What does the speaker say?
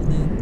and then